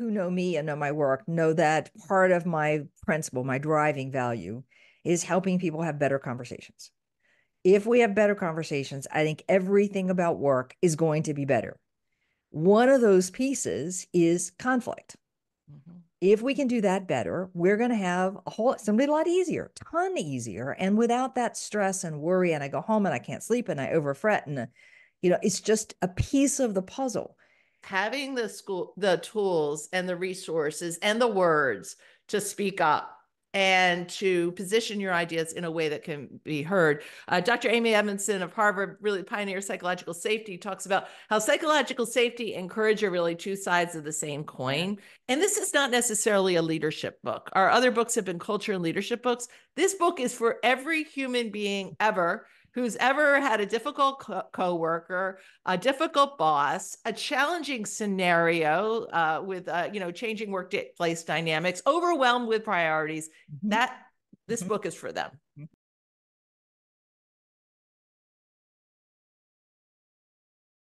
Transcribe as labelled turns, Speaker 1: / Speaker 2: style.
Speaker 1: know me and know my work know that part of my principle, my driving value, is helping people have better conversations. If we have better conversations, I think everything about work is going to be better. One of those pieces is conflict. Mm-hmm. If we can do that better, we're going to have a whole something a lot easier, ton easier, and without that stress and worry. And I go home and I can't sleep and I overfret, and you know, it's just a piece of the puzzle.
Speaker 2: Having the school, the tools and the resources and the words to speak up and to position your ideas in a way that can be heard. Uh, Dr. Amy Edmondson of Harvard really pioneers psychological safety, talks about how psychological safety and courage are really two sides of the same coin. And this is not necessarily a leadership book. Our other books have been culture and leadership books. This book is for every human being ever who's ever had a difficult co- coworker, a difficult boss, a challenging scenario uh, with uh, you know changing workplace dynamics, overwhelmed with priorities. Mm-hmm. That this mm-hmm. book is for them.